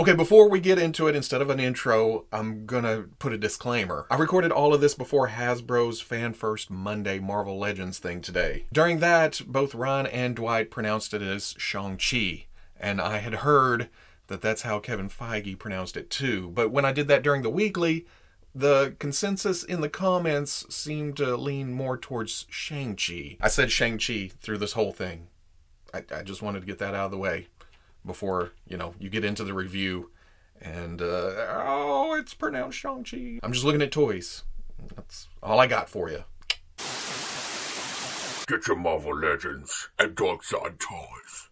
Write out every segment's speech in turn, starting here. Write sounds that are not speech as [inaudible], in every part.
Okay, before we get into it, instead of an intro, I'm gonna put a disclaimer. I recorded all of this before Hasbro's Fan First Monday Marvel Legends thing today. During that, both Ron and Dwight pronounced it as Shang-Chi, and I had heard that that's how Kevin Feige pronounced it too. But when I did that during the weekly, the consensus in the comments seemed to lean more towards Shang-Chi. I said Shang-Chi through this whole thing. I, I, just wanted to get that out of the way before, you know, you get into the review and, uh, oh, it's pronounced Shang-Chi. I'm just looking at toys. That's all I got for you. Get your Marvel Legends and Dorkside toys.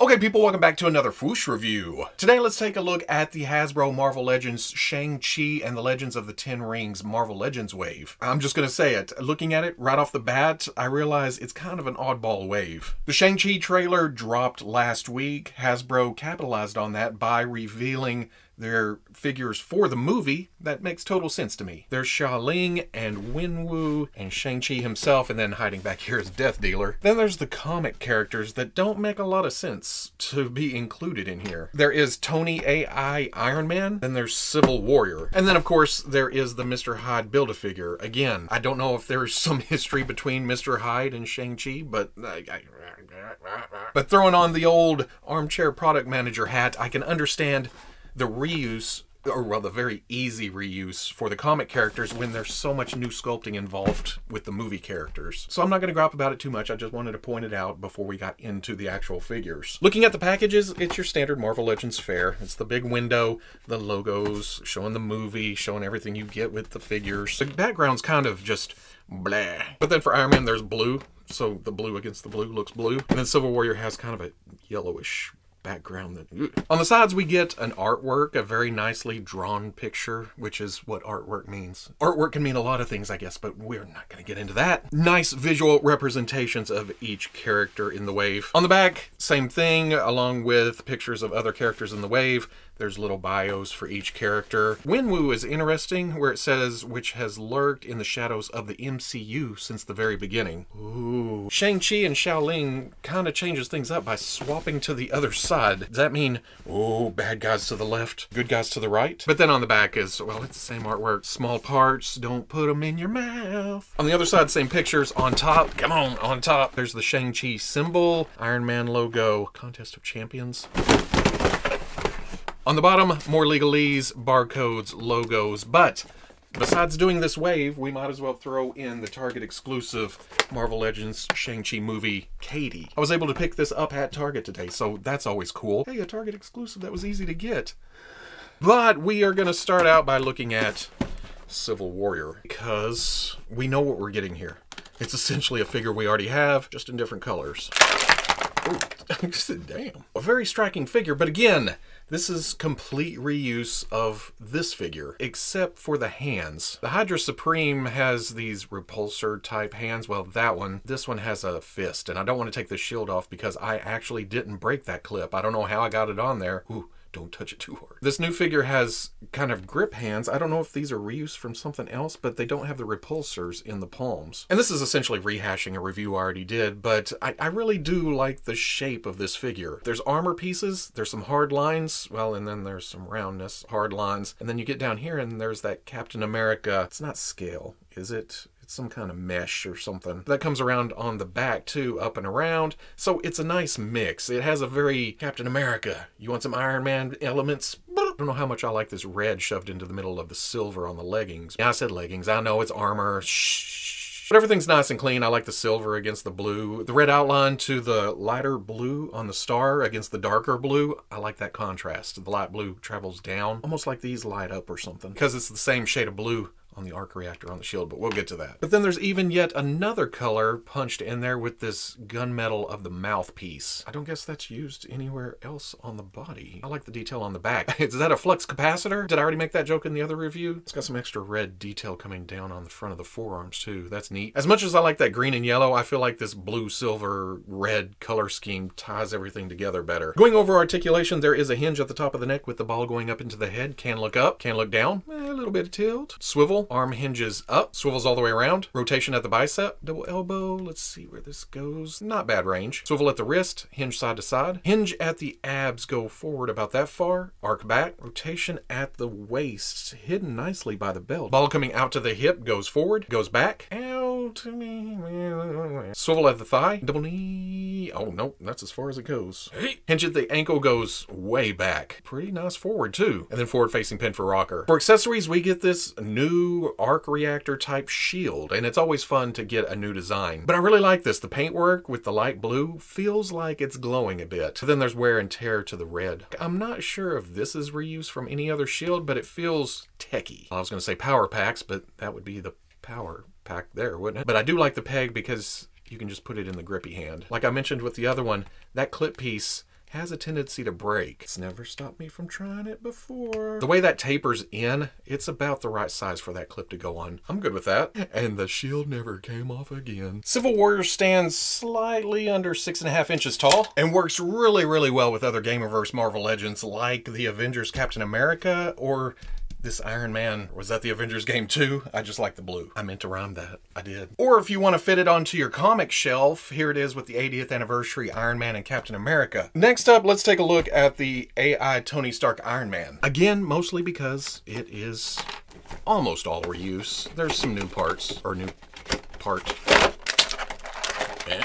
Okay, people, welcome back to another Fwoosh review. Today, let's take a look at the Hasbro Marvel Legends Shang-Chi and the Legends of the Ten Rings Marvel Legends wave. I'm just gonna say it. Looking at it right off the bat, I realize it's kind of an oddball wave. The Shang-Chi trailer dropped last week. Hasbro capitalized on that by revealing their figures for the movie, that makes total sense to me. There's Xialing and Wenwu and Shang-Chi himself, and then hiding back here is Death Dealer. Then there's the comic characters that don't make a lot of sense to be included in here. There is Tony AI Iron Man, then there's Civil Warrior, and then of course there is the Mr. Hyde Build-A-Figure. Again, I don't know if there's some [laughs] history between Mr. Hyde and Shang-Chi, but I, I, but throwing on the old armchair product manager hat, I can understand the reuse or well the very easy reuse for the comic characters when there's so much new sculpting involved with the movie characters. So I'm not going to grab about it too much. I just wanted to point it out before we got into the actual figures. Looking at the packages, it's your standard Marvel Legends fare. It's the big window, the logos, showing the movie, showing everything you get with the figures. The background's kind of just blah. But then for Iron Man, there's blue. So the blue against the blue looks blue. And then Civil Warrior has kind of a yellowish background that on the sides we get an artwork a very nicely drawn picture which is what artwork means artwork can mean a lot of things i guess but we're not going to get into that nice visual representations of each character in the wave on the back same thing along with pictures of other characters in the wave there's little bios for each character. Wenwu is interesting, where it says, which has lurked in the shadows of the MCU since the very beginning. Ooh. Shang-Chi and Xialing kind of changes things up by swapping to the other side. Does that mean, oh, bad guys to the left, good guys to the right? But then on the back is, well, it's the same artwork. Small parts, don't put them in your mouth. On the other side, same pictures. On top, come on, on top, there's the Shang-Chi symbol, Iron Man logo, Contest of Champions. On the bottom, more legalese, barcodes, logos, but besides doing this wave, we might as well throw in the Target exclusive Marvel Legends Shang-Chi movie, Katy. I was able to pick this up at Target today, so that's always cool. Hey, a Target exclusive, that was easy to get. But we are going to start out by looking at Civil Warrior, because we know what we're getting here. It's essentially a figure we already have, just in different colors. Ooh, [laughs] damn. A very striking figure, but again, this is complete reuse of this figure, except for the hands. The Hydra Supreme has these repulsor type hands. Well, that one, this one has a fist, and I don't want to take the shield off because I actually didn't break that clip. I don't know how I got it on there. Ooh don't touch it too hard. This new figure has kind of grip hands. I don't know if these are reused from something else, but they don't have the repulsors in the palms. And this is essentially rehashing a review I already did, but I, I really do like the shape of this figure. There's armor pieces, there's some hard lines, well, and then there's some roundness, hard lines, and then you get down here and there's that Captain America. It's not scale, is it? Some kind of mesh or something. That comes around on the back too, up and around. So it's a nice mix. It has a very Captain America. You want some Iron Man elements? I don't know how much I like this red shoved into the middle of the silver on the leggings. Yeah, I said leggings. I know it's armor. Shh. But everything's nice and clean. I like the silver against the blue. The red outline to the lighter blue on the star against the darker blue. I like that contrast. The light blue travels down, almost like these light up or something. Because it's the same shade of blue on the arc reactor on the shield, but we'll get to that. But then there's even yet another color punched in there with this gunmetal of the mouthpiece. I don't guess that's used anywhere else on the body. I like the detail on the back. [laughs] Is that a flux capacitor? Did I already make that joke in the other review? It's got some extra red detail coming down on the front of the forearms too. That's neat. As much as I like that green and yellow, I feel like this blue, silver, red color scheme ties everything together better. Going over articulation, there is a hinge at the top of the neck with the ball going up into the head. Can look up, can look down, eh, a little bit of tilt. Swivel, arm hinges up, swivels all the way around, rotation at the bicep, double elbow, let's see where this goes, not bad range. Swivel at the wrist, hinge side to side, hinge at the abs, go forward about that far, arc back, rotation at the waist, hidden nicely by the belt. Ball coming out to the hip, goes forward, goes back, to me, swivel at the thigh, double knee, oh no, that's as far as it goes. Hinge at the ankle goes way back, pretty nice forward too, and then forward facing pin for rocker. For accessories, we get this new arc reactor type shield, and it's always fun to get a new design. But I really like this. The paintwork with the light blue feels like it's glowing a bit. Then there's wear and tear to the red. I'm not sure if this is reused from any other shield, but it feels techy. I was going to say power packs, but that would be the power pack there, wouldn't it? But I do like the peg because you can just put it in the grippy hand. Like I mentioned with the other one, that clip piece has a tendency to break. It's never stopped me from trying it before. The way that tapers in, it's about the right size for that clip to go on. I'm good with that. [laughs] And the shield never came off again. Civil Warrior stands slightly under six and a half inches tall and works really, really well with other Gamerverse Marvel Legends like the Avengers Captain America or this Iron Man, was that the Avengers game too? I just like the blue. I meant to rhyme that. I did. Or if you want to fit it onto your comic shelf, here it is with the 80th anniversary Iron Man and Captain America. Next up, let's take a look at the AI Tony Stark Iron Man. Again, mostly because it is almost all reuse. There's some new parts, or new part. Eh,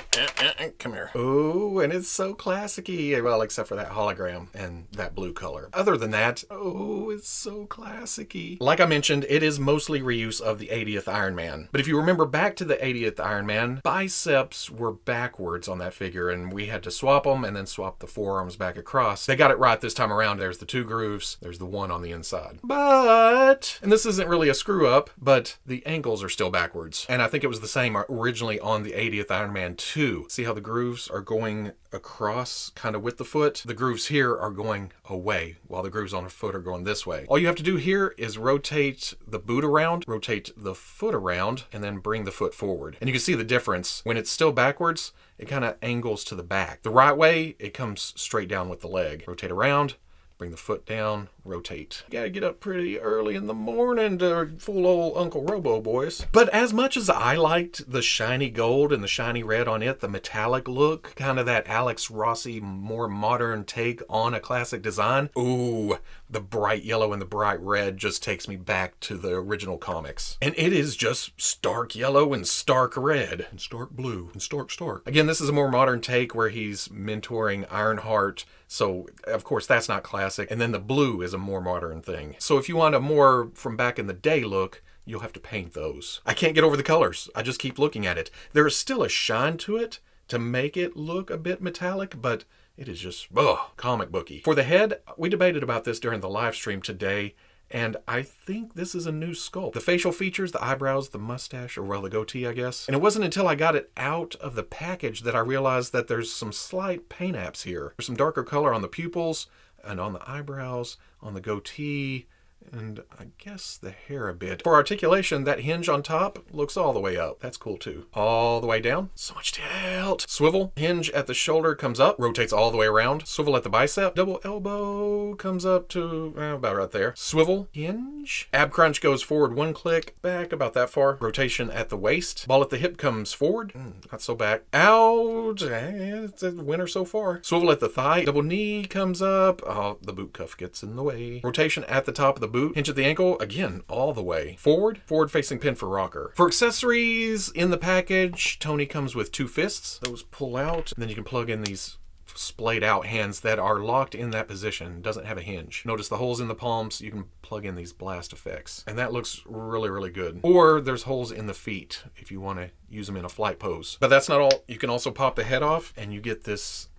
come here. Oh, and it's so classicy. Well, except for that hologram and that blue color. Other than that, oh, it's so classicy. Like I mentioned, it is mostly reuse of the 80th Iron Man. But if you remember back to the 80th Iron Man, biceps were backwards on that figure, and we had to swap them and then swap the forearms back across. They got it right this time around. There's the two grooves. There's the one on the inside. But, and this isn't really a screw up, but the ankles are still backwards. And I think it was the same originally on the 80th Iron Man 2. See how the grooves are going across kind of with the foot? The grooves here are going away while the grooves on the foot are going this way. All you have to do here is rotate the boot around, rotate the foot around, and then bring the foot forward. And you can see the difference. When it's still backwards, it kind of angles to the back. The right way, it comes straight down with the leg. Rotate around, bring the foot down, rotate. You gotta get up pretty early in the morning to fool old Uncle Robo, boys. But as much as I liked the shiny gold and the shiny red on it, the metallic look, kind of that Alex Rossi more modern take on a classic design, ooh, the bright yellow and the bright red just takes me back to the original comics. And it is just stark yellow and stark red and stark blue and stark stark. Again, this is a more modern take where he's mentoring Ironheart so, of course, that's not classic. And then the blue is a more modern thing. So if you want a more from back in the day look, you'll have to paint those. I can't get over the colors. I just keep looking at it. There is still a shine to it to make it look a bit metallic, but it is just, ugh, comic booky. For the head, we debated about this during the live stream today. And I think this is a new sculpt. The facial features, the eyebrows, the mustache, or well, the goatee, I guess. And it wasn't until I got it out of the package that I realized that there's some slight paint apps here. There's some darker color on the pupils and on the eyebrows, on the goatee, and I guess the hair a bit. For articulation, that hinge on top looks all the way up. That's cool too. All the way down. So much tilt. Swivel. Hinge at the shoulder comes up, rotates all the way around. Swivel at the bicep. Double elbow comes up to eh, about right there. Swivel. Hinge. Ab crunch goes forward one click, back about that far. Rotation at the waist. Ball at the hip comes forward. Mm, not so back. Out. Eh, it's a winner so far. Swivel at the thigh. Double knee comes up. Oh, the boot cuff gets in the way. Rotation at the top of the boot. Hinge at the ankle, again, all the way. Forward, forward facing pin for rocker. For accessories in the package, Tony comes with two fists. Those pull out, and then you can plug in these splayed out hands that are locked in that position. Doesn't have a hinge. Notice the holes in the palms. You can plug in these blast effects. And that looks really really good. Or there's holes in the feet if you want to use them in a flight pose. But that's not all. You can also pop the head off and you get this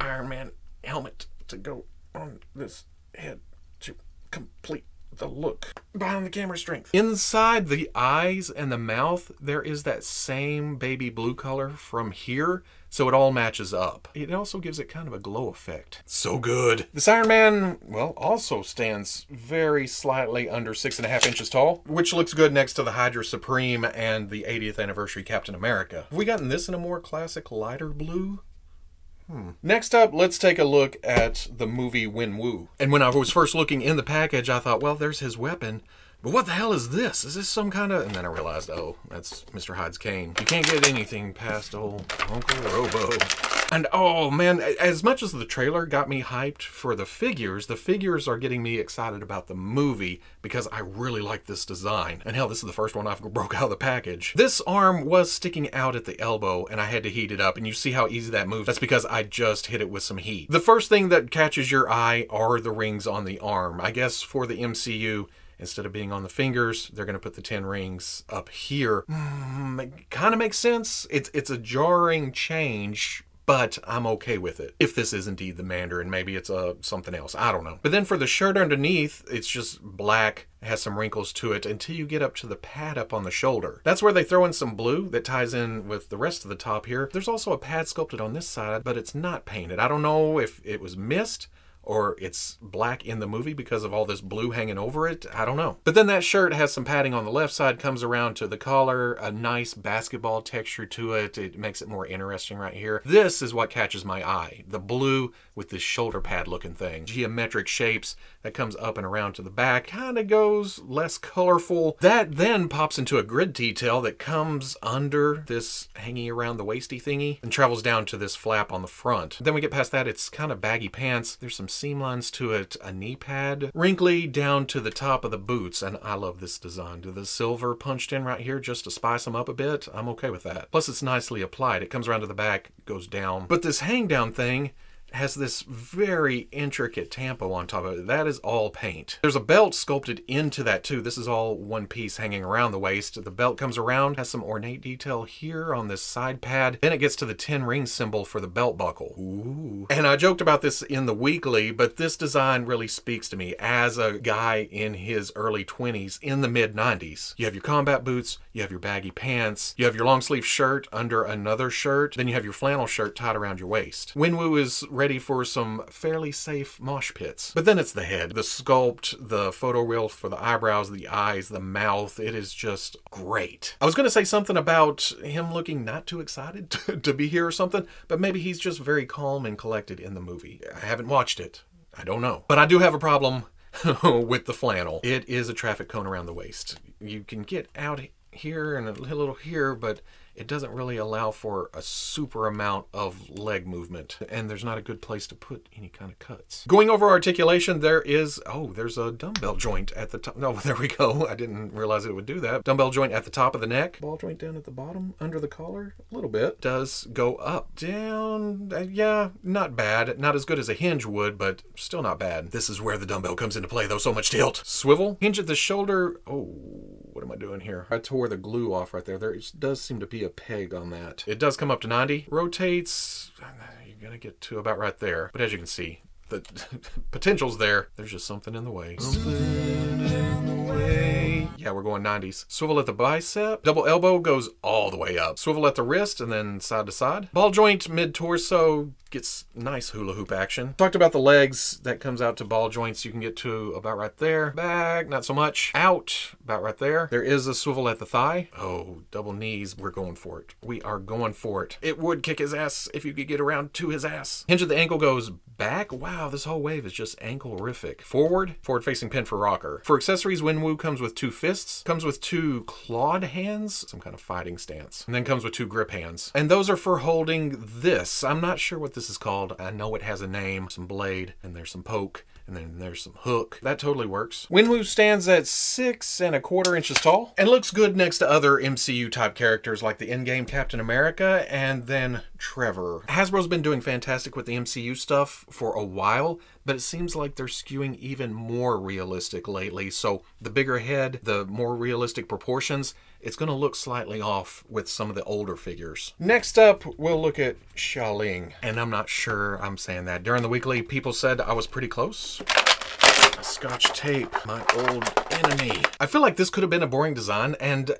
iron man helmet to go on this head complete the look behind the camera strength. Inside the eyes and the mouth, there is that same baby blue color from here, so it all matches up. It also gives it kind of a glow effect. So good. This Iron Man, well, also stands very slightly under six and a half inches tall, which looks good next to the Hydra Supreme and the 80th anniversary Captain America. Have we gotten this in a more classic lighter blue? Hmm. Next up, let's take a look at the movie Wenwu. And when I was first looking in the package, I thought, well, there's his weapon, But what the hell is this? Is this some kind of... And then I realized, oh, that's Mr. Hyde's cane. You can't get anything past old Uncle Robo. And oh man, as much as the trailer got me hyped for the figures, the figures are getting me excited about the movie because I really like this design. And hell, this is the first one I've [laughs] broke out of the package. This arm was sticking out at the elbow and I had to heat it up. And you see how easy that moves? That's because I just hit it with some heat. The first thing that catches your eye are the rings on the arm. I guess for the MCU, instead of being on the fingers, they're going to put the 10 rings up here. Mm, kind of makes sense. It's, it's a jarring change but I'm okay with it. If this is indeed the Mandarin, maybe it's uh, something else. I don't know. But then for the shirt underneath, it's just black. Has some wrinkles to it until you get up to the pad up on the shoulder. That's where they throw in some blue that ties in with the rest of the top here. There's also a pad sculpted on this side, but it's not painted. I don't know if it was missed or it's black in the movie because of all this blue hanging over it. I don't know. But then that shirt has some padding on the left side, comes around to the collar, a nice basketball texture to it. It makes it more interesting right here. This is what catches my eye. The blue with this shoulder pad looking thing. Geometric shapes that comes up and around to the back. Kind of goes less colorful. That then pops into a grid detail that comes under this hanging around the waisty thingy and travels down to this flap on the front. Then we get past that, it's kind of baggy pants. There's some seam lines to it, a knee pad, wrinkly down to the top of the boots, and I love this design. The silver punched in right here just to spice them up a bit? I'm okay with that. Plus it's nicely applied. It comes around to the back, goes down. But this hang down thing, has this very intricate tampo on top of it. That is all paint. There's a belt sculpted into that too. This is all one piece hanging around the waist. The belt comes around, has some ornate detail here on this side pad. Then it gets to the 10 ring symbol for the belt buckle. Ooh. And I joked about this in the weekly, but this design really speaks to me as a guy in his early 20s in the mid 90s. You have your combat boots, you have your baggy pants, you have your long sleeve shirt under another shirt, then you have your flannel shirt tied around your waist. Wenwu is ready for some fairly safe mosh pits. But then it's the head, the sculpt, the photoreal for the eyebrows, the eyes, the mouth. It is just great. I was going to say something about him looking not too excited [laughs] to, to be here or something, but maybe he's just very calm and collected in the movie. I haven't watched it. I don't know. But I do have a problem [laughs] with the flannel. It is a traffic cone around the waist. You can get out here and a little here, but it doesn't really allow for a super amount of leg movement and there's not a good place to put any kind of cuts. Going over articulation, there is, oh, there's a dumbbell joint at the top. [laughs] No, there we go. I didn't realize it would do that. Dumbbell joint at the top of the neck, ball joint down at the bottom under the collar, a little bit. Does go up, down, uh, yeah, not bad. Not as good as a hinge would, but still not bad. This is where the dumbbell comes into play though, so much tilt. Swivel, hinge at the shoulder, oh, what am I doing here? I tore the glue off right there. There does seem to be a peg on that. It does come up to 90. Rotates, [sighs] you're gonna get to about right there. But as you can see, the [laughs] potential's there. There's just something in the way. Yeah, we're going 90s. Swivel at the bicep. Double elbow goes all the way up. Swivel at the wrist and then side to side. Ball joint mid torso gets nice hula hoop action. Talked about the legs. That comes out to ball joints. You can get to about right there. Back, not so much. Out, about right there. There is a swivel at the thigh. Oh, double knees. We're going for it. We are going for it. It would kick his ass if you could get around to his ass. Hinge of the ankle goes back. Wow, this whole wave is just ankle-rific. Forward, forward-facing pin for rocker. For accessories, Wenwu comes with two fists, comes with two clawed hands, some kind of fighting stance, and then comes with two grip hands. And those are for holding this. I'm not sure what this is called. I know it has a name, some blade, and there's some poke and then there's some hook. That totally works. Wenwu stands at six and a quarter inches tall and looks good next to other MCU type characters like the Endgame Captain America and then Trevor. Hasbro's been doing fantastic with the MCU stuff for a while, but it seems like they're skewing even more realistic lately. So the bigger head, the more realistic proportions, it's going to look slightly off with some of the older figures. Next up, we'll look at Xialing. And I'm not sure I'm saying that. During the weekly, people said I was pretty close. Scotch tape, my old enemy. I feel like this could have been a boring design, and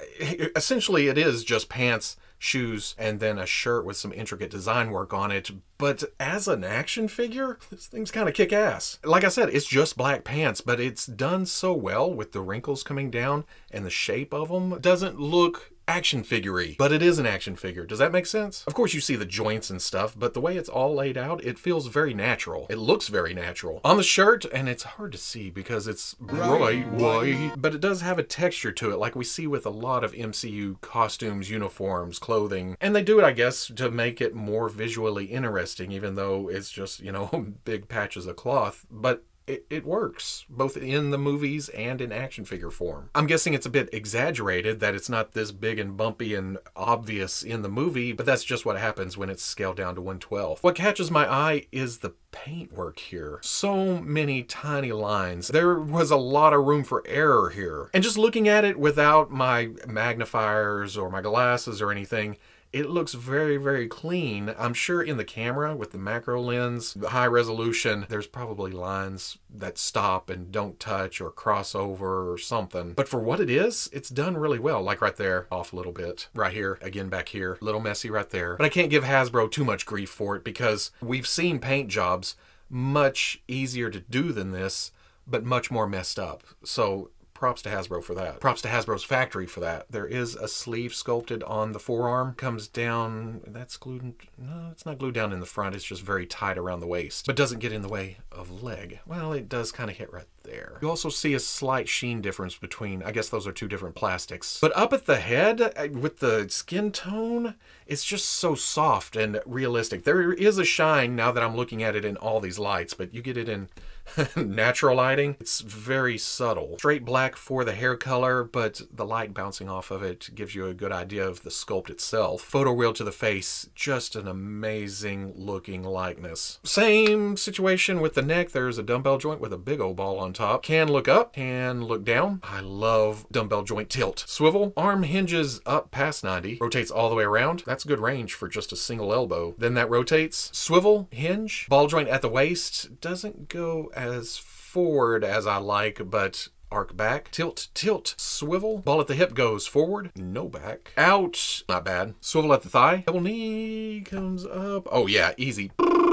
essentially it is just pants shoes, and then a shirt with some intricate design work on it. But as an action figure, this thing's kind of kick ass. Like I said, it's just black pants, but it's done so well with the wrinkles coming down and the shape of them. Doesn't look action figure but it is an action figure. Does that make sense? Of course, you see the joints and stuff, but the way it's all laid out, it feels very natural. It looks very natural. On the shirt, and it's hard to see because it's bright white, but it does have a texture to it, like we see with a lot of MCU costumes, uniforms, clothing. And they do it, I guess, to make it more visually interesting, even though it's just, you know, [laughs] big patches of cloth. But it, it works both in the movies and in action figure form. I'm guessing it's a bit exaggerated that it's not this big and bumpy and obvious in the movie, but that's just what happens when it's scaled down to 112. What catches my eye is the paintwork here. So many tiny lines. There was a lot of room for error here. And just looking at it without my magnifiers or my glasses or anything, it looks very, very clean. I'm sure in the camera with the macro lens, the high resolution, there's probably lines that stop and don't touch or cross over or something. But for what it is, it's done really well. Like right there, off a little bit. Right here, again back here, a little messy right there. But I can't give Hasbro too much grief for it because we've seen paint jobs much easier to do than this, but much more messed up. So props to Hasbro for that. Props to Hasbro's factory for that. There is a sleeve sculpted on the forearm, comes down, that's glued, no, it's not glued down in the front, it's just very tight around the waist, but doesn't get in the way of leg. Well, it does kind of hit right there. You also see a slight sheen difference between, I guess those are two different plastics. But up at the head, uh, with the skin tone, it's just so soft and realistic. There is a shine now that I'm looking at it in all these lights, but you get it in [laughs] natural lighting. It's very subtle. Straight black for the hair color, but the light bouncing off of it gives you a good idea of the sculpt itself. Photo real to the face, just an amazing looking likeness. Same situation with the neck. There's a dumbbell joint with a big old ball on top. Can look up, can look down. I love dumbbell joint tilt. Swivel, arm hinges up past 90, rotates all the way around. That's good range for just a single elbow. Then that rotates. Swivel, hinge, ball joint at the waist, doesn't go as forward as I like, but arc back, tilt, tilt, swivel. Ball at the hip goes forward, no back. Out, not bad. Swivel at the thigh, double knee comes up. Oh yeah, easy.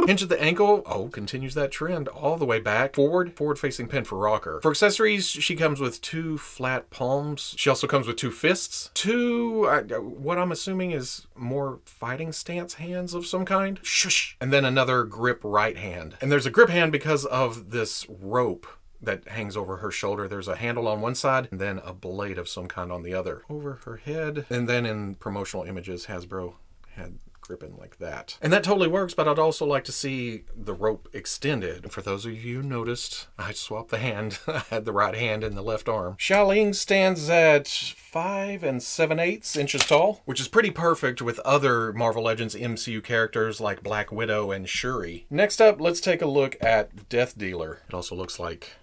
Hinge at the ankle, oh, continues that trend all the way back. Forward, forward facing pin for rocker. For accessories, she comes with two flat palms. She also comes with two fists, two, what I'm assuming is more fighting stance hands of some kind. Shush. And then another grip right hand. And there's a grip hand because of this rope that hangs over her shoulder. There's a handle on one side and then a blade of some kind on the other. Over her head. And then in promotional images, Hasbro had gripping like that. And that totally works, but I'd also like to see the rope extended. For those of you who noticed, I swapped the hand. [laughs] I had the right hand and the left arm. Xialing stands at 5 and 7 eighths inches tall, which is pretty perfect with other Marvel Legends MCU characters like Black Widow and Shuri. Next up, let's take a look at Death Dealer. It also looks like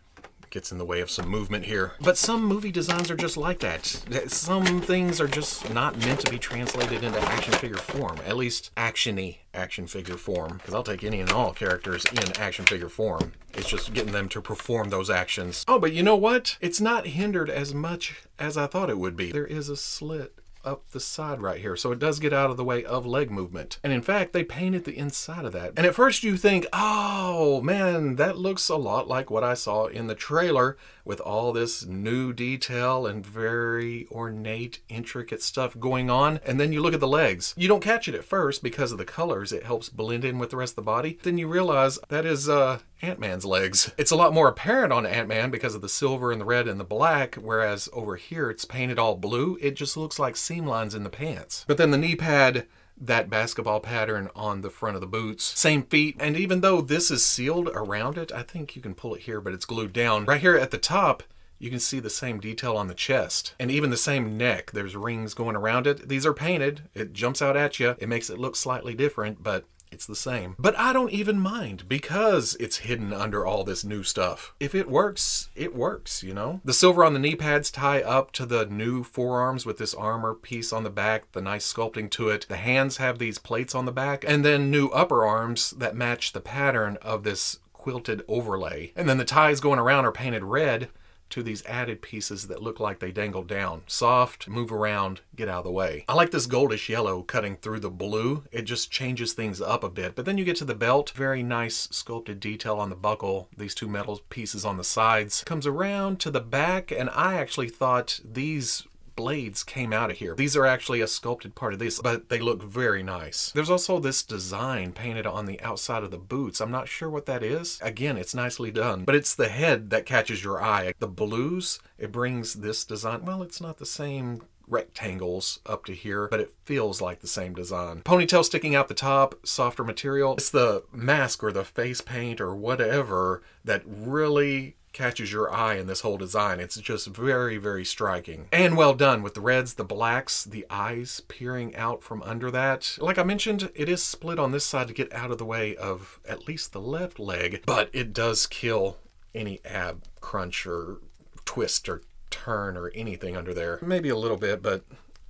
gets in the way of some movement here. But some movie designs are just like that. Some things are just not meant to be translated into action figure form, at least actiony action figure form, because I'll take any and all characters in action figure form. It's just getting them to perform those actions. Oh, but you know what? It's not hindered as much as I thought it would be. There is a slit up the side right here. So it does get out of the way of leg movement. And in fact, they painted the inside of that. And at first you think, oh man, that looks a lot like what I saw in the trailer with all this new detail and very ornate, intricate stuff going on. And then you look at the legs. You don't catch it at first because of the colors. It helps blend in with the rest of the body. Then you realize that is uh, Ant-Man's legs. It's a lot more apparent on Ant-Man because of the silver and the red and the black, whereas over here it's painted all blue. It just looks like seam lines in the pants. But then the knee pad that basketball pattern on the front of the boots. Same feet, and even though this is sealed around it, I think you can pull it here, but it's glued down. Right here at the top, you can see the same detail on the chest and even the same neck. There's rings going around it. These are painted. It jumps out at you. It makes it look slightly different, but it's the same. But I don't even mind because it's hidden under all this new stuff. If it works, it works, you know? The silver on the knee pads tie up to the new forearms with this armor piece on the back, the nice sculpting to it. The hands have these plates on the back, and then new upper arms that match the pattern of this quilted overlay. And then the ties going around are painted red to these added pieces that look like they dangle down. Soft, move around, get out of the way. I like this goldish yellow cutting through the blue. It just changes things up a bit. But then you get to the belt, very nice sculpted detail on the buckle, these two metal pieces on the sides. Comes around to the back, and I actually thought these blades came out of here. These are actually a sculpted part of this, but they look very nice. There's also this design painted on the outside of the boots. I'm not sure what that is. Again, it's nicely done, but it's the head that catches your eye. The blues, it brings this design. Well, it's not the same rectangles up to here, but it feels like the same design. Ponytail sticking out the top, softer material. It's the mask or the face paint or whatever that really catches your eye in this whole design. It's just very, very striking. And well done with the reds, the blacks, the eyes peering out from under that. Like I mentioned, it is split on this side to get out of the way of at least the left leg, but it does kill any ab crunch or twist or turn or anything under there. Maybe a little bit, but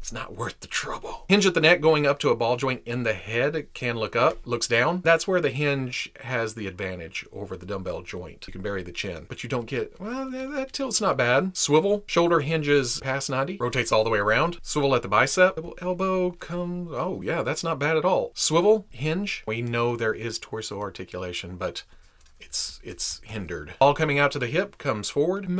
it's not worth the trouble. Hinge at the neck going up to a ball joint in the head can look up, looks down. That's where the hinge has the advantage over the dumbbell joint. You can bury the chin, but you don't get, well, that tilt's not bad. Swivel, shoulder hinges past 90, rotates all the way around. Swivel at the bicep, elbow comes, oh yeah, that's not bad at all. Swivel, hinge. We know there is torso articulation, but it's it's hindered. All coming out to the hip comes forward,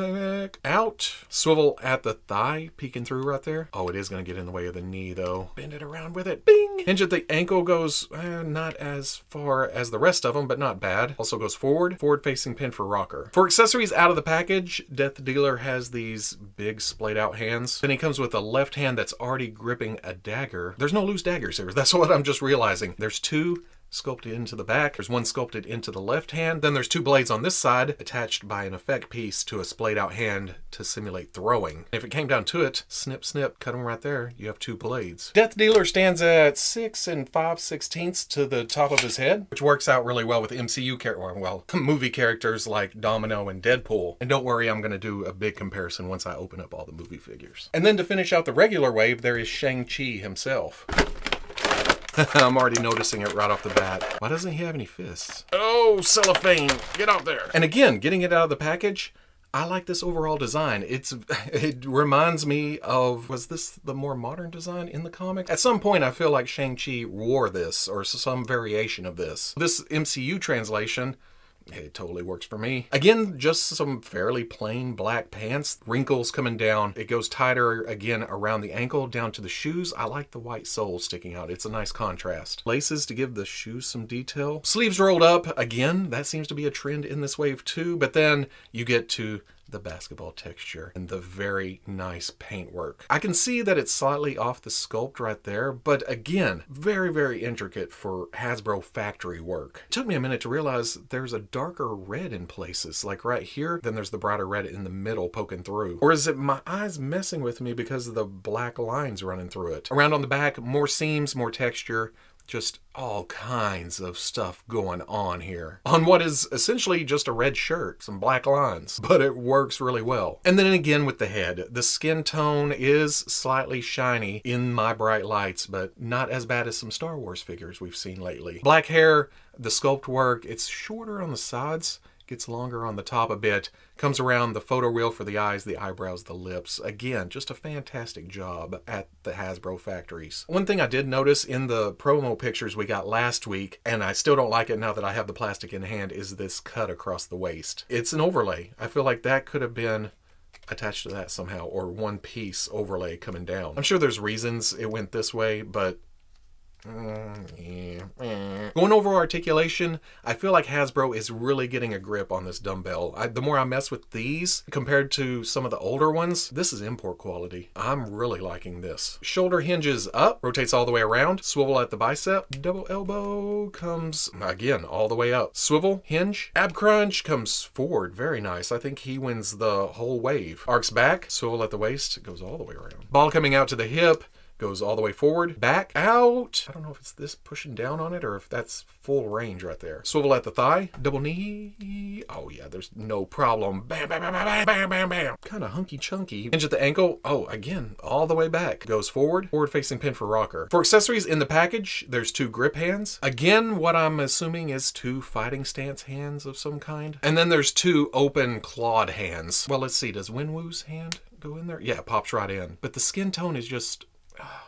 out, swivel at the thigh, peeking through right there. Oh, it is going to get in the way of the knee though. Bend it around with it, bing! Hinge at the ankle goes eh, not as far as the rest of them, but not bad. Also goes forward, forward facing pin for rocker. For accessories out of the package, Death Dealer has these big splayed out hands. Then he comes with a left hand that's already gripping a dagger. There's no loose daggers here. That's [laughs] what I'm just realizing. There's two sculpted into the back. There's one sculpted into the left hand. Then there's two blades on this side attached by an effect piece to a splayed out hand to simulate throwing. If it came down to it, snip, snip, cut them right there. You have two blades. Death Dealer stands at 6 and 5 sixteenths to the top of his head, which works out really well with MCU characters, well, [laughs] movie characters like Domino and Deadpool. And don't worry, I'm to do a big comparison once I open up all the movie figures. And then to finish out the regular wave, there is Shang-Chi himself. [laughs] I'm already noticing it right off the bat. Why doesn't he have any fists? Oh, cellophane, get out there. And again, getting it out of the package, I like this overall design. It's [laughs] it reminds me of was this the more modern design in the comic? At some point I feel like Shang-Chi wore this or some variation of this. This MCU translation it totally works for me. Again, just some fairly plain black pants. Wrinkles coming down. It goes tighter again around the ankle down to the shoes. I like the white sole sticking out. It's a nice contrast. Laces to give the shoes some detail. Sleeves rolled up. Again, that seems to be a trend in this wave too. But then you get to the basketball texture and the very nice paintwork. I can see that it's slightly off the sculpt right there, but again, very, very intricate for Hasbro factory work. It took me a minute to realize there's a darker red in places, like right here, then there's the brighter red in the middle poking through. Or is it my eyes messing with me because of the black lines running through it? Around on the back, more seams, more texture, just all kinds of stuff going on here. On what is essentially just a red shirt, some black lines, [laughs] but it works really well. And then again with the head, the skin tone is slightly shiny in my bright lights, but not as bad as some Star Wars figures we've seen lately. Black hair, the sculpt work, it's shorter on the sides, gets longer on the top a bit, comes around the photoreal for the eyes, the eyebrows, the lips. Again, just a fantastic job at the Hasbro factories. One thing I did notice in the promo pictures we got last week, and I still don't like it now that I have the plastic in hand, is this cut across the waist. It's an overlay. I feel like that could have been attached to that somehow or one piece overlay coming down. I'm sure there's reasons it went this way, but Mm, Going over articulation, I feel like Hasbro is really getting a grip on this dumbbell. I, the more I mess with these compared to some of the older ones, this is import quality. I'm really liking this. Shoulder hinges up, rotates all the way around, swivel at the bicep, double elbow comes again all the way up. Swivel, hinge, ab crunch comes forward, very nice. I think he wins the whole wave. Arcs back, swivel at the waist, goes all the way around. Ball coming out to the hip, goes all the way forward, back, out. I don't know if it's this pushing down on it or if that's full range right there. Swivel at the thigh, double knee. Oh yeah, there's no problem. Bam, bam, bam, bam, bam, bam, bam. Kind of hunky chunky. Hinge at the ankle. Oh, again, all the way back. Goes forward, forward facing pin for rocker. For accessories in the package, there's two grip hands. Again, what I'm assuming is two fighting stance hands of some kind. And then there's two open clawed hands. Well, let's see, does Wenwu's hand go in there? Yeah, it pops right in. But the skin tone is just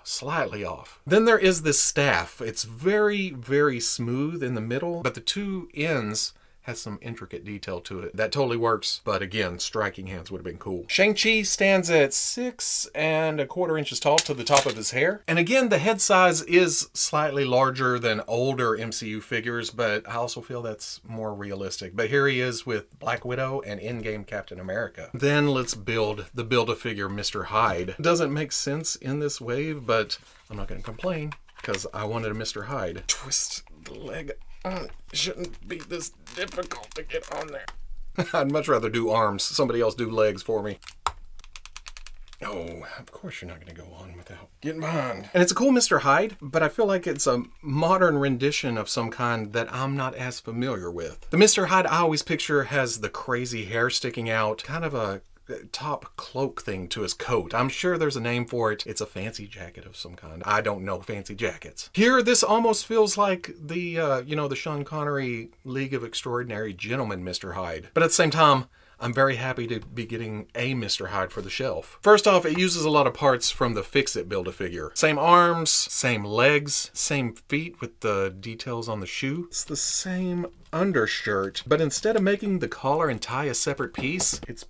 slightly off. Then there is this staff. It's very, very smooth in the middle, but the two ends has some intricate detail to it. That totally works, but again, striking hands would have been cool. Shang-Chi stands at six and a quarter inches tall to the top of his hair. And again, the head size is slightly larger than older MCU figures, but I also feel that's more realistic. But here he is with Black Widow and Endgame Captain America. Then let's build the Build-A-Figure Mr. Hyde. Doesn't make sense in this wave, but I'm not going to complain because I wanted a Mr. Hyde. Twist the leg. Shouldn't be this difficult to get on there. [laughs] I'd much rather do arms. Somebody else do legs for me. Oh, of course you're not going to go on without getting behind. And it's a cool Mr. Hyde, but I feel like it's a modern rendition of some kind that I'm not as familiar with. The Mr. Hyde I always picture has the crazy hair sticking out, kind of a top cloak thing to his coat. I'm sure there's a name for it. It's a fancy jacket of some kind. I don't know fancy jackets. Here, this almost feels like the, uh, you know, the Sean Connery League of Extraordinary Gentlemen Mr. Hyde. But at the same time, I'm very happy to be getting a Mr. Hyde for the shelf. First off, it uses a lot of parts from the Fix-It Build-A-Figure. Same arms, same legs, same feet with the details on the shoe. It's the same undershirt, but instead of making the collar and tie a separate piece, it's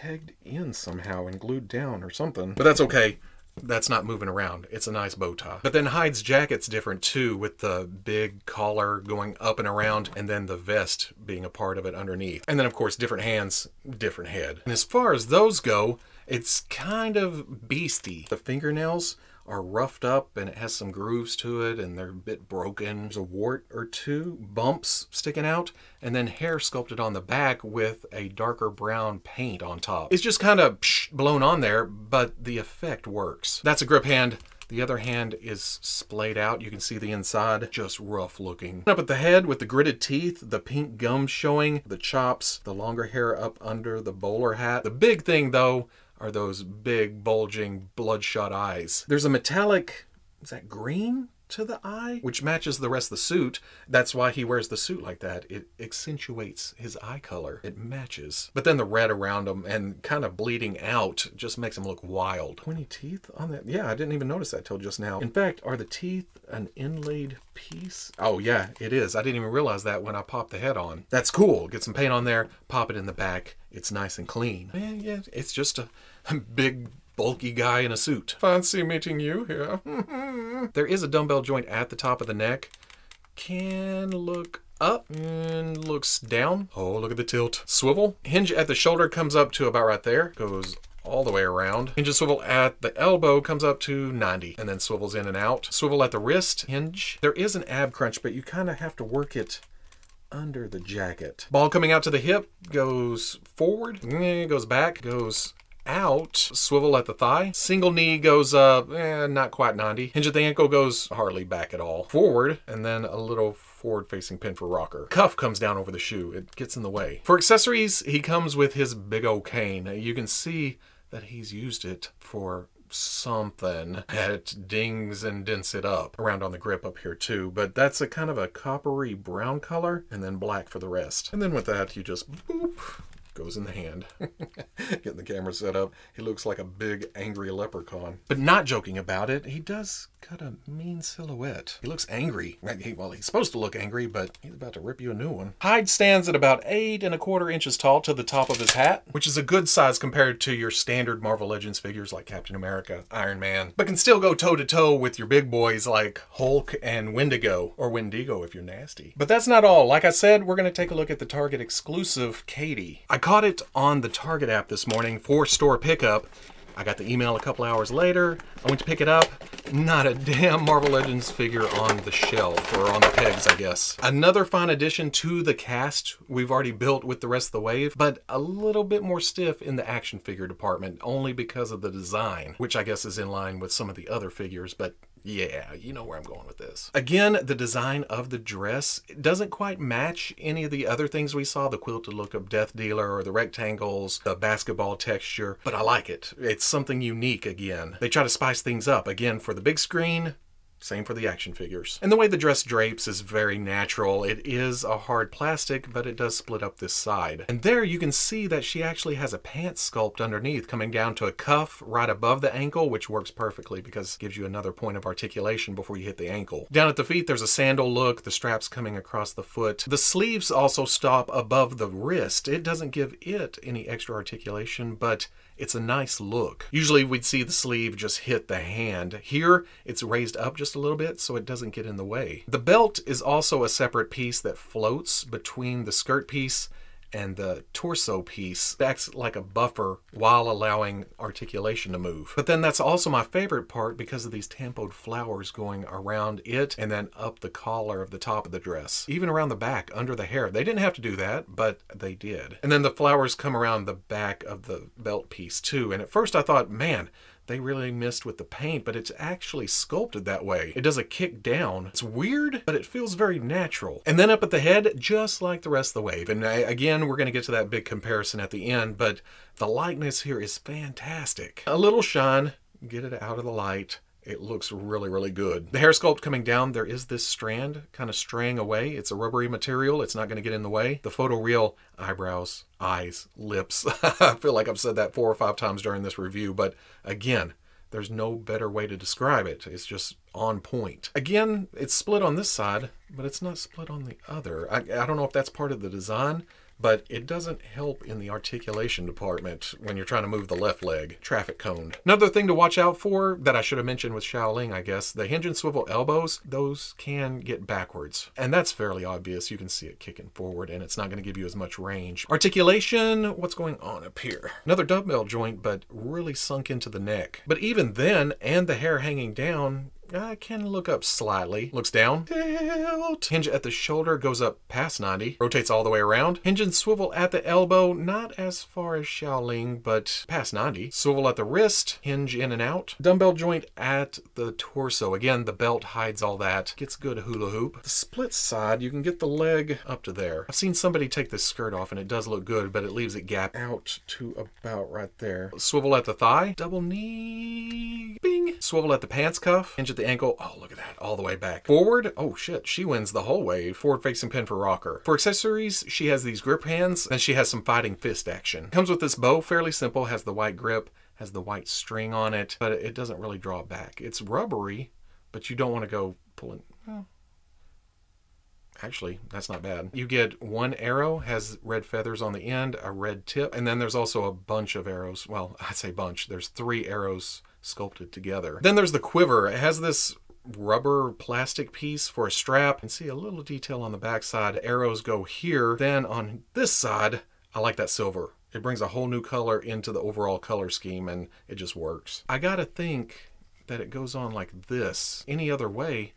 pegged in somehow and glued down or something. But that's okay. That's not moving around. It's a nice bow tie. But then Hyde's jacket's different too, with the big collar going up and around, and then the vest being a part of it underneath. And then, of course, different hands, different head. And as far as those go, it's kind of beasty. The fingernails are roughed up and it has some grooves to it and they're a bit broken. There's a wart or two, bumps sticking out, and then hair sculpted on the back with a darker brown paint on top. It's just kind of blown on there, but the effect works. That's a grip hand. The other hand is splayed out. You can see the inside, just rough looking. Up at the head with the gritted teeth, the pink gums showing, the chops, the longer hair up under the bowler hat. The big thing though, are those big, bulging, bloodshot eyes. There's a metallic, is that green? To the eye, which matches the rest of the suit. That's why he wears the suit like that. It accentuates his eye color. It matches. But then the red around him and kind of bleeding out just makes him look wild. Pointy teeth on that? Yeah, I didn't even notice that till just now. In fact, are the teeth an inlaid piece? Oh yeah, it is. I didn't even realize that when I popped the head on. That's cool. Get some paint on there, pop it in the back. It's nice and clean. Man, yeah, it's just a [laughs] big bulky guy in a suit. Fancy meeting you here. [laughs] there is a dumbbell joint at the top of the neck. Can look up and looks down. Oh, look at the tilt. Swivel. Hinge at the shoulder comes up to about right there. Goes all the way around. Hinge and swivel at the elbow comes up to 90 and then swivels in and out. Swivel at the wrist, hinge. There is an ab crunch, but you kind of have to work it under the jacket. Ball coming out to the hip goes forward, goes back, goes out, swivel at the thigh. Single knee goes up, eh, not quite 90. Hinge at the ankle goes hardly back at all. Forward, and then a little forward facing pin for rocker. Cuff comes down over the shoe. It gets in the way. For accessories, he comes with his big old cane. You can see that he's used it for something that dings and dents it up around on the grip up here too but that's a kind of a coppery brown color and then black for the rest and then with that you just boop goes in the hand. [laughs] Getting the camera set up. He looks like a big angry leprechaun. But not joking about it, he does cut a mean silhouette. He looks angry. Well, he's supposed to look angry, but he's about to rip you a new one. Hyde stands at about eight and a quarter inches tall to the top of his hat, which is a good size compared to your standard Marvel Legends figures like Captain America, Iron Man, but can still go toe to toe with your big boys like Hulk and Wendigo, or Wendigo if you're nasty. But that's not all. Like I said, we're going to take a look at the Target exclusive Katy. I caught it on the Target app this morning for store pickup, I got the email a couple hours later. I went to pick it up. Not a [laughs] damn Marvel Legends figure on the shelf, or on the pegs, I guess. Another fine addition to the cast we've already built with the rest of the wave, but a little bit more stiff in the action figure department, only because of the design, which I guess is in line with some of the other figures, but yeah, you know where I'm going with this. Again, the design of the dress doesn't quite match any of the other things we saw, the quilted look of Death Dealer or the rectangles, the basketball texture, but I like it. It's something unique again. They try to spice things up. Again, for the big screen, Same for the action figures. And the way the dress drapes is very natural. It is a hard plastic, but it does split up this side. And there you can see that she actually has a pants sculpt underneath coming down to a cuff right above the ankle, which works perfectly because it gives you another point of articulation before you hit the ankle. Down at the feet, there's a sandal look, the straps coming across the foot. The sleeves also stop above the wrist. It doesn't give it any extra articulation, but it's a nice look. Usually we'd see the sleeve just hit the hand. Here, it's raised up just a little bit so it doesn't get in the way. The belt is also a separate piece that floats between the skirt piece and the torso piece acts like a buffer while allowing articulation to move. But then that's also my favorite part because of these tampoed flowers going around it and then up the collar of the top of the dress. Even around the back, under the hair. They didn't have to do that, but they did. And then the flowers come around the back of the belt piece too. And at first I thought, man, they really missed with the paint, but it's actually sculpted that way. It does a kick down. It's weird, but it feels very natural. And then up at the head, just like the rest of the wave. And uh, again, we're going to get to that big comparison at the end, but the likeness here is fantastic. A little shine, get it out of the light. It looks really, really good. The hair sculpt coming down, there is this strand kind of straying away. It's a rubbery material. It's not going to get in the way. The photoreal eyebrows, eyes, lips. [laughs] I feel like I've said that four or five times during this review, but again, there's no better way to describe it. It's just on point. Again, it's split on this side, but it's not split on the other. I, I don't know if that's part of the design, but it doesn't help in the articulation department when you're trying to move the left leg. Traffic cone. Another thing to watch out for that I should have mentioned with Xialing, I guess, the hinge and swivel elbows, those can get backwards. And that's fairly obvious. You can see it kicking forward and it's not going to give you as much range. Articulation, what's going on up here? Another dumbbell joint, but really sunk into the neck. But even then, and the hair hanging down, I can look up slightly. Looks down. Tilt. Hinge at the shoulder goes up past 90. Rotates all the way around. Hinge and swivel at the elbow, not as far as Xialing, but past 90. Swivel at the wrist. Hinge in and out. Dumbbell joint at the torso. Again, the belt hides all that. Gets good hula hoop. The split side, you can get the leg up to there. I've seen somebody take this skirt off and it does look good, but it leaves it gap out to about right there. Swivel at the thigh. Double knee. Bing. Swivel at the pants cuff. Hinge at the ankle. Oh, look at that. All the way back. Forward. Oh, shit. She wins the whole way. Forward facing pin for rocker. For accessories, she has these grip hands and she has some fighting fist action. Comes with this bow. Fairly simple. Has the white grip. Has the white string on it. But it doesn't really draw back. It's rubbery, but you don't want to go pulling. Well, Actually, that's not bad. You get one arrow, has red feathers on the end, a red tip, and then there's also a bunch of arrows. Well, [laughs] I'd say bunch. There's three arrows sculpted together. Then there's the quiver. It has this rubber plastic piece for a strap. And see a little detail on the back side. Arrows go here. Then on this side, I like that silver. It brings a whole new color into the overall color scheme and it just works. I gotta think that it goes on like this. Any other way,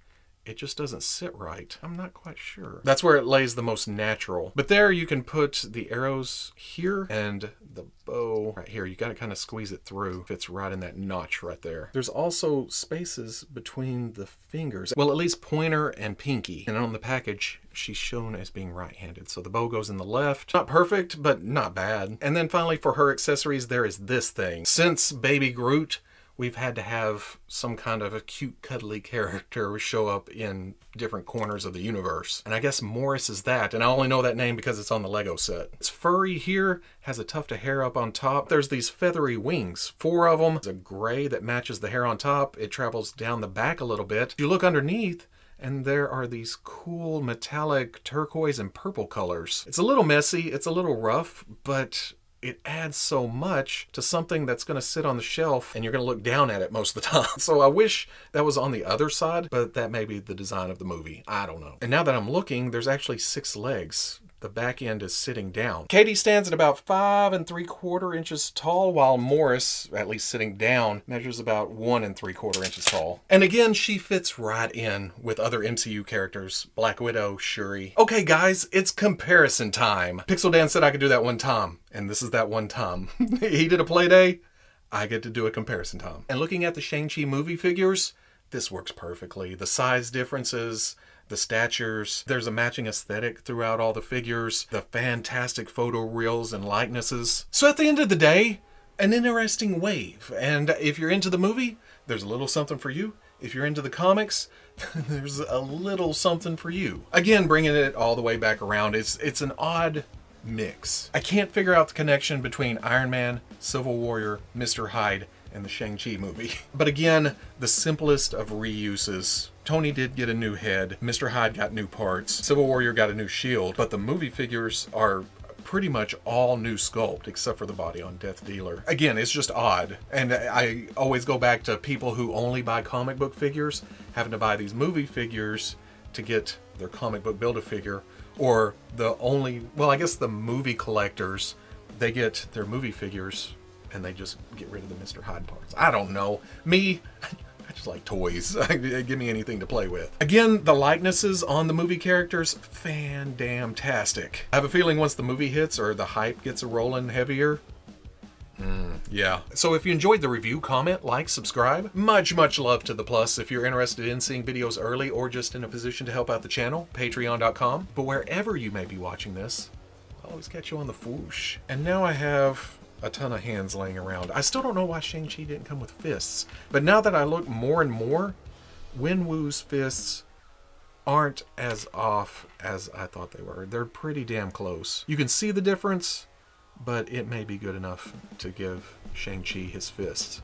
it just doesn't sit right. I'm not quite sure. That's where it lays the most natural. But there you can put the arrows here and the bow right here. You got to kind of squeeze it through. Fits right in that notch right there. There's also spaces between the fingers. Well, at least pointer and pinky. And on the package, she's shown as being right-handed. So the bow goes in the left. Not perfect, but not bad. And then finally for her accessories, there is this thing. Since Baby Groot we've had to have some kind of a cute, cuddly [laughs] character show up in different corners of the universe. And I guess Morris is that, and I only know that name because it's on the Lego set. It's furry here, has a tuft of hair up on top. There's these feathery wings, four of them. There's a gray that matches the hair on top. It travels down the back a little bit. You look underneath, and there are these cool metallic turquoise and purple colors. It's a little messy, it's a little rough, but it adds so much to something that's going to sit on the shelf and you're going to look down at it most of the [laughs] time. So I wish that was on the other side, but that may be the design of the movie. I don't know. And now that I'm looking, there's actually six legs the back end is sitting down. Katy stands at about five and three quarter inches tall, while Morris, at least sitting down, measures about one and three quarter inches tall. And again, she fits right in with other MCU characters, Black Widow, Shuri. Okay, guys, it's comparison time. Pixel Dan said I could do that one Tom, and this is that one Tom. [laughs] he did a play day. I get to do a comparison Tom. And looking at the Shang-Chi movie figures, this works perfectly. The size differences, the statures. There's a matching aesthetic throughout all the figures, the fantastic photoreals and likenesses. So at the end of the day, an interesting wave. And if you're into the movie, there's a little something for you if you're into the comics, [laughs] there's a little something for you. Again, bringing it all the way back around, it's it's an odd mix. I can't figure out the connection between Iron Man, Civil Warrior, Mr. Hyde, and the Shang-Chi movie. [laughs] But again, the simplest of reuses. Tony did get a new head, Mr. Hyde got new parts, Civil Warrior got a new shield, but the movie figures are pretty much all new sculpt except for the body on Death Dealer. Again, it's just odd. And I always go back to people who only buy comic book figures having to buy these movie figures to get their comic book Build-A-Figure or the only well, I guess the movie collectors they get their movie figures and they just get rid of the Mr. Hyde parts. I don't know. Me, [laughs] just like toys. [laughs] Give me anything to play with. Again, the likenesses on the movie characters, fan-damn-tastic. I have a feeling once the movie hits or the hype gets a rolling heavier, Mm, yeah. So if you enjoyed the review, comment, like, subscribe. Much, much love to the plus. If you're interested in seeing videos early or just in a position to help out the channel, patreon.com. But wherever you may be watching this, I'll always catch you on the Fwoosh. And now I have a ton of hands laying around. I still don't know why Shang-Chi didn't come with fists. But now that I look more and more, Wenwu's fists aren't as off as I thought they were. They're pretty damn close. You can see the difference, but it may be good enough to give Shang-Chi his fists.